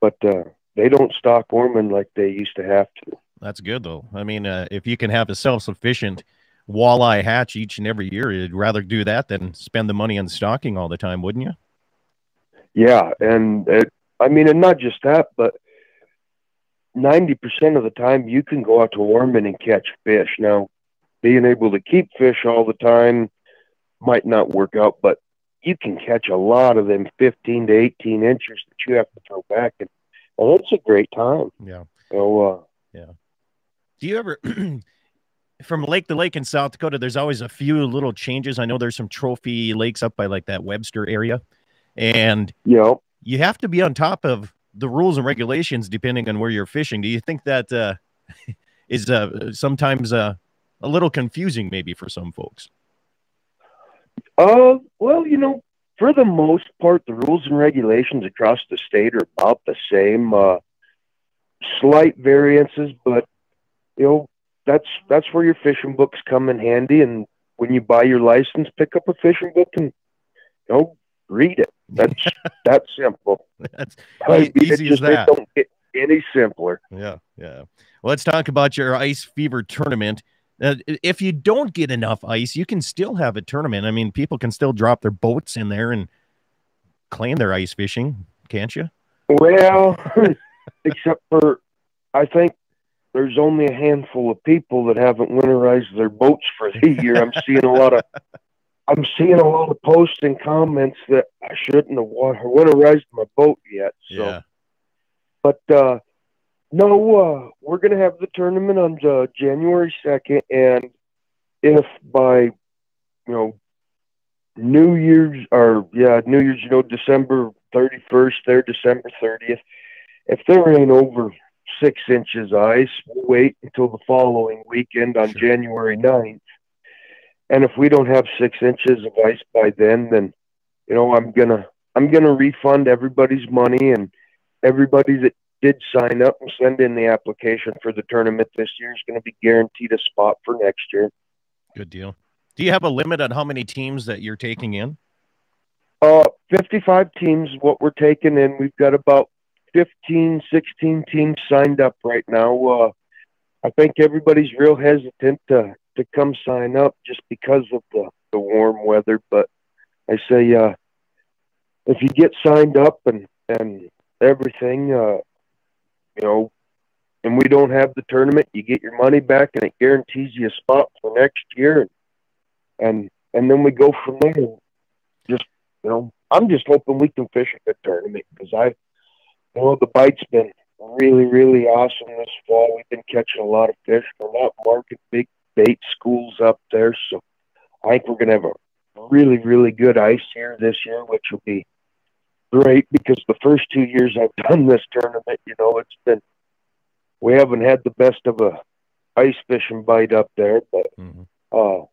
H: but uh, they don't stock Orman like they used to have to.
A: that's good though. I mean, uh, if you can have a self-sufficient walleye hatch each and every year, you'd rather do that than spend the money on stocking all the time, wouldn't you?
H: Yeah, and it, I mean, and not just that, but ninety percent of the time you can go out to Orman and catch fish. Now, being able to keep fish all the time might not work out, but you can catch a lot of them fifteen to eighteen inches that you have to throw back, and well, it's a great time.
A: Yeah.
H: So, uh,
A: Do you ever from lake to lake in South Dakota, there's always a few little changes. I know there's some trophy lakes up by like that Webster area. And
H: you know,
A: you have to be on top of the rules and regulations depending on where you're fishing. Do you think that uh, is uh, sometimes uh, a little confusing, maybe for some folks?
H: Uh, well, you know, for the most part, the rules and regulations across the state are about the same. Uh, slight variances, but you know, that's that's where your fishing books come in handy. And when you buy your license, pick up a fishing book and you know, read it. That's that simple.
A: That's
H: I mean, it
A: easy as
H: just it
A: that.
H: don't get any simpler.
A: Yeah, yeah. Well, let's talk about your ice fever tournament. Uh, if you don't get enough ice, you can still have a tournament. I mean, people can still drop their boats in there and claim their ice fishing, can't you?
H: Well, except for I think there's only a handful of people that haven't winterized their boats for the year. I'm seeing a lot of I'm seeing a lot of posts and comments that I shouldn't have winterized my boat yet. So,
A: Yeah.
H: but uh, no, uh, we're gonna have the tournament on uh, January second, and if by you know New Year's or yeah New Year's, you know December thirty first, there December thirtieth, if there ain't over six inches ice, we'll wait until the following weekend on
A: Sure.
H: January 9th. And if we don't have six inches of ice by then, then you know I'm gonna I'm gonna refund everybody's money and everybody that did sign up and send in the application for the tournament this year is going to be guaranteed a spot for next year.
A: Good deal. Do you have a limit on how many teams that you're taking in?
H: Uh, 55 teams, what we're taking in. We've got about 15, 16 teams signed up right now. Uh, I think everybody's real hesitant to, to come sign up just because of the, the warm weather. But I say, uh, if you get signed up and, and everything, uh, you know, and we don't have the tournament, you get your money back and it guarantees you a spot for next year. And, and then we go from there. Just, you know, I'm just hoping we can fish a good tournament because I, you know, the bite's been really, really awesome this fall. We've been catching a lot of fish. We're not marking big bait schools up there. So I think we're going to have a really, really good ice here this year, which will be great because the first two years I've done this tournament, you know, it's been, we haven't had the best of a ice fishing bite up there, but,
A: Mhm.
H: uh,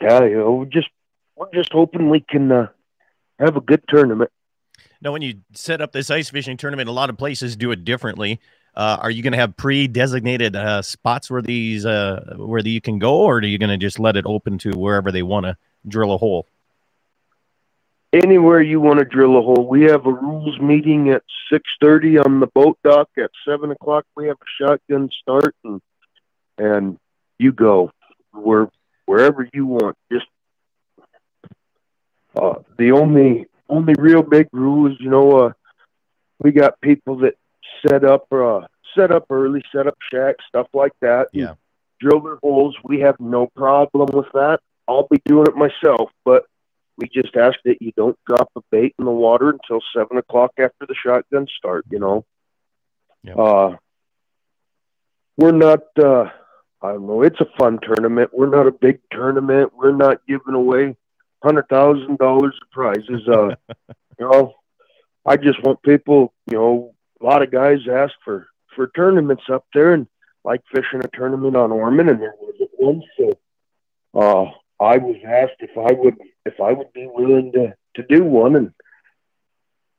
H: yeah, you know, we're just, we're just hoping we can, uh, have a good tournament.
A: Now, when you set up this ice fishing tournament, a lot of places do it differently. Uh, are you going to have pre-designated uh, spots where these uh, where you can go, or are you going to just let it open to wherever they want to drill a hole?
H: Anywhere you want to drill a hole. We have a rules meeting at six thirty on the boat dock. At seven o'clock, we have a shotgun start, and and you go where wherever you want. Just uh, the only only real big rule is, you know, uh, we got people that set up uh, set up early, set up shack, stuff like that.
A: Yeah.
H: Drill their holes. We have no problem with that. I'll be doing it myself, but we just ask that you don't drop a bait in the water until seven o'clock after the shotgun start. You know.
A: Yeah.
H: Uh, we're not. Uh, I don't know. It's a fun tournament. We're not a big tournament. We're not giving away hundred thousand dollars of prizes. Uh, you know, I just want people. You know, a lot of guys ask for for tournaments up there and like fishing a tournament on Orman, and there wasn't one. So, uh, I was asked if I would if I would be willing to to do one, and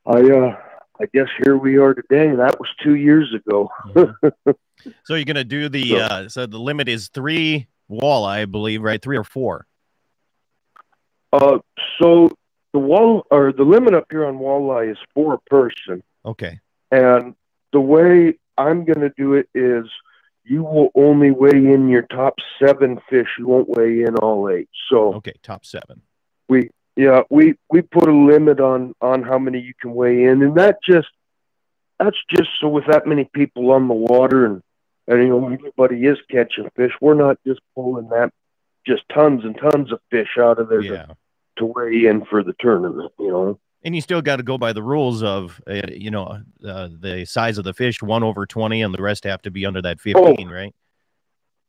H: I uh, I guess here we are today. That was two years ago.
A: So you're going to do the
H: So-
A: uh, so the limit is three walleye, I believe, right? Three or four.
H: uh, so the wall or the limit up here on walleye is four a person.
A: Okay.
H: And the way I'm going to do it is you will only weigh in your top seven fish. You won't weigh in all eight. So
A: Okay. Top seven.
H: we, yeah, we, we put a limit on, on how many you can weigh in. And that just, that's just so with that many people on the water and, and, you know, everybody is catching fish. We're not just pulling that, just tons and tons of fish out of there to, to weigh in for the tournament, you know?
A: And you still got to go by the rules of, uh, you know, uh, the size of the fish, one over 20, and the rest have to be under that 15, right?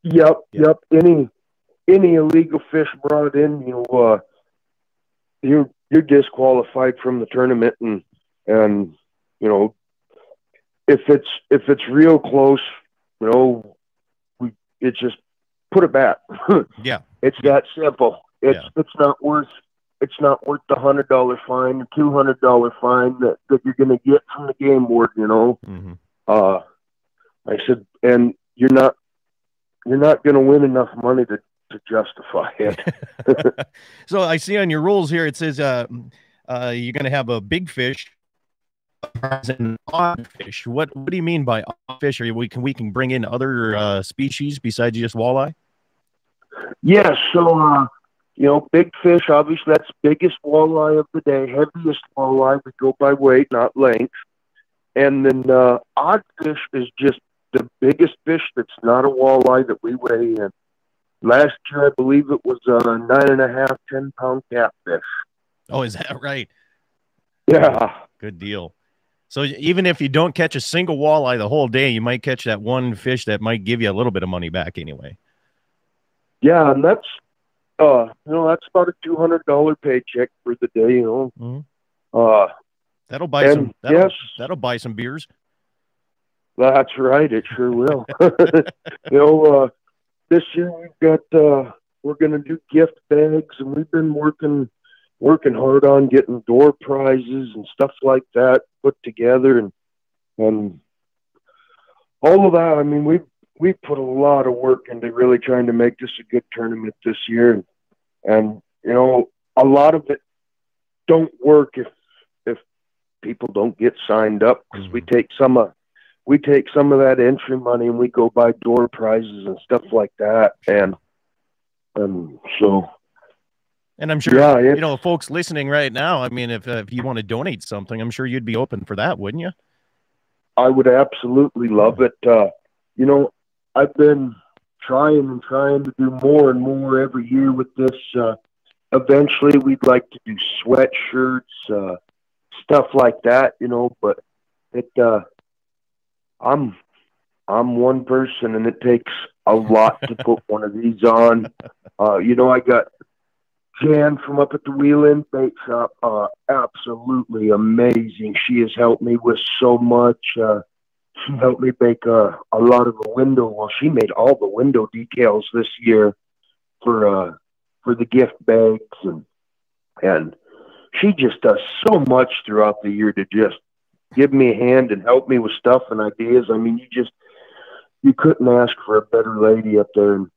H: Yep,
A: Yeah.
H: yep. Any any illegal fish brought in, you know, uh, you're you're disqualified from the tournament, and and you know, if it's if it's real close, you know, we it's just put it back.
A: Yeah.
H: it's that simple. It's
A: Yeah.
H: it's not worth it's not worth the hundred dollar fine, the two hundred dollar fine that that you're going to get from the game board. You know
A: hmm
H: uh, I said, and you're not you're not going to win enough money to to justify it.
A: so I see on your rules here it says uh, uh, you're going to have a big fish and an odd fish. What what do you mean by odd fish? Are we can we can bring in other uh, species besides just walleye?
H: yeah, so uh, you know, big fish. Obviously, that's biggest walleye of the day, heaviest walleye. We go by weight, not length. And then uh, odd fish is just the biggest fish that's not a walleye that we weigh in. Last year, I believe it was a nine and a half, ten pound catfish.
A: Oh, is that right?
H: Yeah.
A: Good deal. So even if you don't catch a single walleye the whole day, you might catch that one fish that might give you a little bit of money back anyway.
H: Yeah, and that's uh you know, that's about a two hundred dollar paycheck for the day, you know.
A: Mhm.
H: Uh
A: That'll buy some. That'll,
H: yes.
A: that'll buy some beers.
H: that's right, it sure will. you know, uh this year we've got uh we're gonna do gift bags and we've been working working hard on getting door prizes and stuff like that put together and and all of that. I mean we we put a lot of work into really trying to make this a good tournament this year and, and you know, a lot of it don't work if if people don't get signed up because we take some of we take some of that entry money and we go buy door prizes and stuff like that and and so
A: And I'm sure
H: Yeah,
A: you know, folks listening right now. I mean, if uh, if you want to donate something, I'm sure you'd be open for that, wouldn't you?
H: I would absolutely love it. Uh, you know, I've been trying and trying to do more and more every year with this. Uh, eventually, we'd like to do sweatshirts, uh, stuff like that. You know, but it. Uh, I'm I'm one person, and it takes a lot to put one of these on. Uh, you know, I got Jan from up at the Wheeling Bait Shop. Uh, absolutely amazing. She has helped me with so much. Uh, she helped me make uh, a lot of the window. Well, she made all the window decals this year for uh, for the gift bags, and and she just does so much throughout the year to just give me a hand and help me with stuff and ideas. I mean, you just you couldn't ask for a better lady up there. And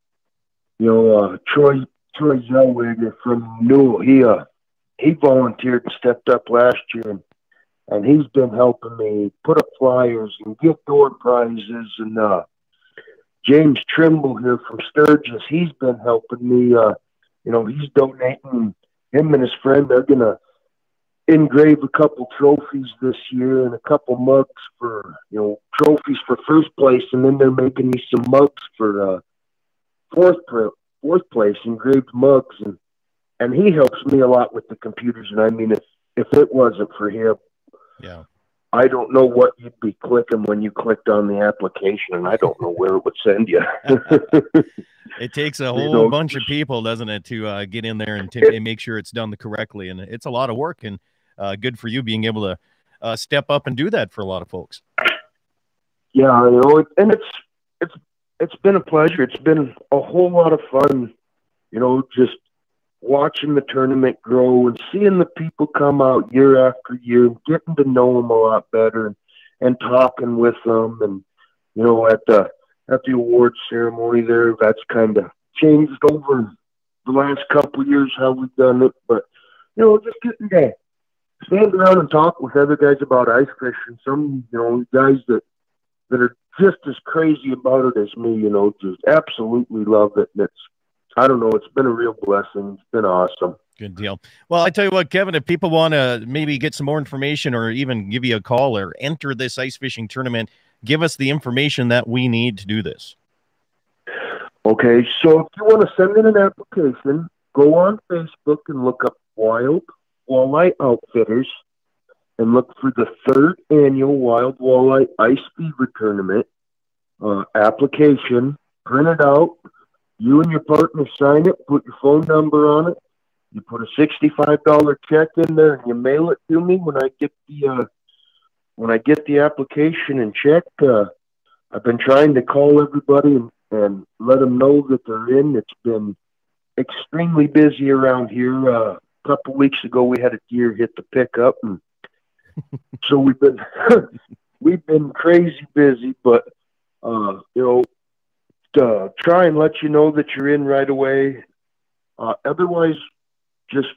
H: you know, uh, Troy Troy Zellweger from Newell, he uh he volunteered and stepped up last year, and, and he's been helping me put up flyers and get door prizes. And uh, James Trimble here from Sturgis, he's been helping me. Uh, you know, he's donating. Him and his friend, they're gonna engrave a couple trophies this year and a couple mugs for you know trophies for first place, and then they're making me some mugs for uh, fourth fourth place, engraved mugs, and and he helps me a lot with the computers. And I mean, if if it wasn't for him,
A: yeah,
H: I don't know what you'd be clicking when you clicked on the application, and I don't know where it would send you.
A: it takes a whole you know, bunch of people, doesn't it, to uh, get in there and, t- and make sure it's done correctly, and it's a lot of work. And uh, good for you being able to uh, step up and do that for a lot of folks.
H: Yeah, you know, and it's it's it's been a pleasure. It's been a whole lot of fun, you know, just watching the tournament grow and seeing the people come out year after year and getting to know them a lot better and, and talking with them and you know at the at the awards ceremony there that's kind of changed over the last couple of years how we've done it but you know just getting to stand around and talk with other guys about ice fishing. Some, you know, guys that that are just as crazy about it as me. You know, just absolutely love it. And it's, I don't know, it's been a real blessing. It's been awesome.
A: Good deal. Well, I tell you what, Kevin, if people want to maybe get some more information or even give you a call or enter this ice fishing tournament, give us the information that we need to do this.
H: Okay, so if you want to send in an application, go on Facebook and look up Wild Walleye Outfitters and look for the third annual Wild Walleye Ice Fever Tournament uh, application. Print it out. You and your partner sign it. Put your phone number on it. You put a sixty-five dollar check in there, and you mail it to me when I get the uh, when I get the application and check. Uh, I've been trying to call everybody and, and let them know that they're in. It's been extremely busy around here. Uh, a couple weeks ago we had a deer hit the pickup and so we've been we've been crazy busy but uh you know to try and let you know that you're in right away uh otherwise just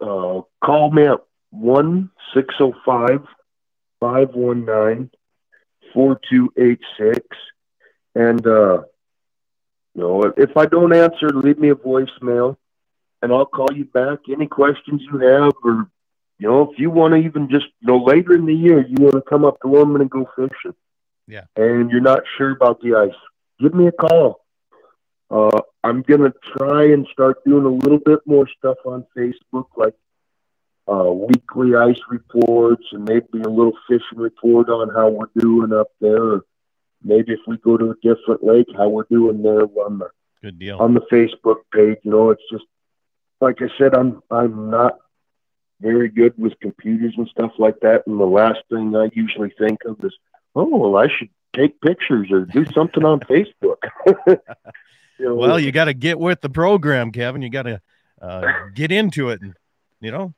H: uh call me at one six oh five five one nine four two eight six and uh you know if i don't answer leave me a voicemail and I'll call you back. Any questions you have, or you know, if you want to even just you know later in the year, you want to come up to Lorman and go fishing.
A: Yeah.
H: And you're not sure about the ice, give me a call. Uh, I'm gonna try and start doing a little bit more stuff on Facebook, like uh, weekly ice reports, and maybe a little fishing report on how we're doing up there. maybe if we go to a different lake, how we're doing there on the
A: good deal
H: on the Facebook page. You know, it's just like I said, I'm I'm not very good with computers and stuff like that. And the last thing I usually think of is, oh, well, I should take pictures or do something on Facebook.
A: you know, well, you got to get with the program, Kevin. You got to uh, get into it, and you know,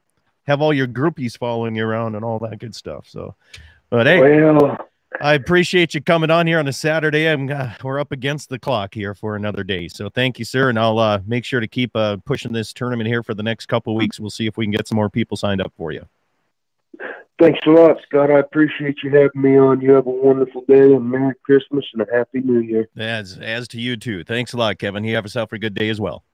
A: have all your groupies following you around and all that good stuff. So, but hey,
H: well,
A: I appreciate you coming on here on a Saturday. I'm uh, we're up against the clock here for another day, so thank you, sir. And I'll uh, make sure to keep uh, pushing this tournament here for the next couple weeks. We'll see if we can get some more people signed up for you.
H: Thanks a lot, Scott. I appreciate you having me on. You have a wonderful day and Merry Christmas and a Happy New Year.
A: As as to you too. Thanks a lot, Kevin. You have yourself a good day as well.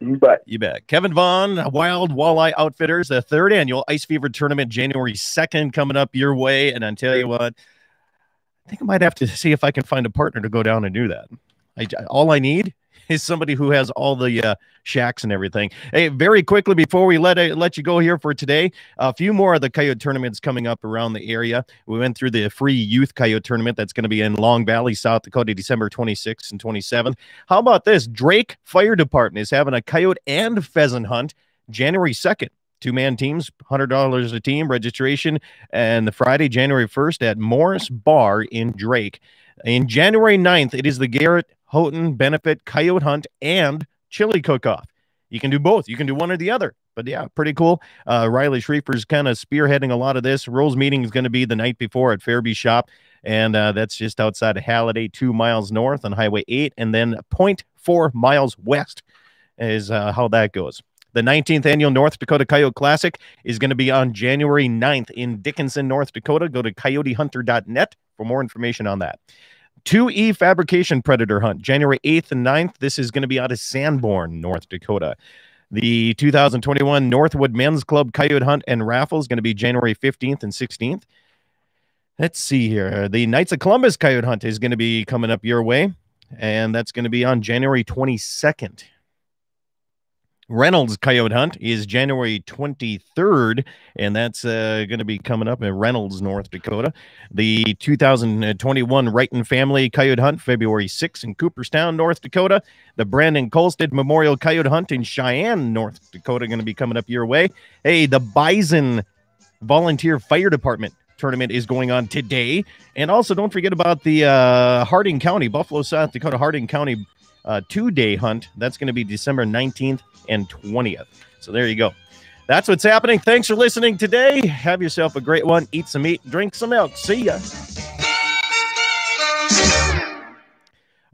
H: You bet.
A: You bet. Kevin Vaughn, Wild Walleye Outfitters, the third annual Ice Fever Tournament, January 2nd, coming up your way. And I tell you what, I think I might have to see if I can find a partner to go down and do that. I, all I need is somebody who has all the uh, shacks and everything. Hey, very quickly before we let uh, let you go here for today, a few more of the coyote tournaments coming up around the area. We went through the free youth coyote tournament that's going to be in Long Valley, South Dakota, December 26th and 27th. How about this? Drake Fire Department is having a coyote and pheasant hunt January 2nd two man teams, $100 a team registration. And the Friday, January 1st at Morris Bar in Drake. In January 9th, it is the Garrett Houghton Benefit Coyote Hunt and Chili Cook Off. You can do both. You can do one or the other. but yeah, pretty cool. Uh, Riley Schreifer's kind of spearheading a lot of this. Rose meeting is going to be the night before at Fairby Shop, and uh, that's just outside of Halliday, two miles north on Highway 8, and then 0.4 miles west is uh, how that goes. The 19th annual North Dakota Coyote Classic is going to be on January 9th in Dickinson, North Dakota. Go to coyotehunter.net for more information on that. 2E Fabrication Predator Hunt, January 8th and 9th. This is going to be out of Sanborn, North Dakota. The 2021 Northwood Men's Club Coyote Hunt and Raffle is going to be January 15th and 16th. Let's see here. The Knights of Columbus Coyote Hunt is going to be coming up your way, and that's going to be on January 22nd. Reynolds Coyote Hunt is January 23rd, and that's uh, going to be coming up in Reynolds, North Dakota. The 2021 Wrighton Family Coyote Hunt, February 6th in Cooperstown, North Dakota. The Brandon Colstead Memorial Coyote Hunt in Sheyenne, North Dakota, going to be coming up your way. Hey, the Bison Volunteer Fire Department tournament is going on today. And also, don't forget about the uh, Harding County, Buffalo, South Dakota, Harding County uh, two day hunt. That's going to be December 19th and 20th. So there you go. That's what's happening. Thanks for listening today. Have yourself a great one. Eat some meat, drink some milk. See ya.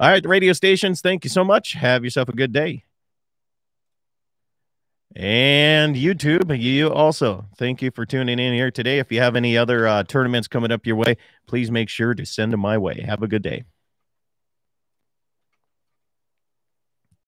A: All right, radio stations, thank you so much. Have yourself a good day. And YouTube, you also. Thank you for tuning in here today. If you have any other uh, tournaments coming up your way, please make sure to send them my way. Have a good day.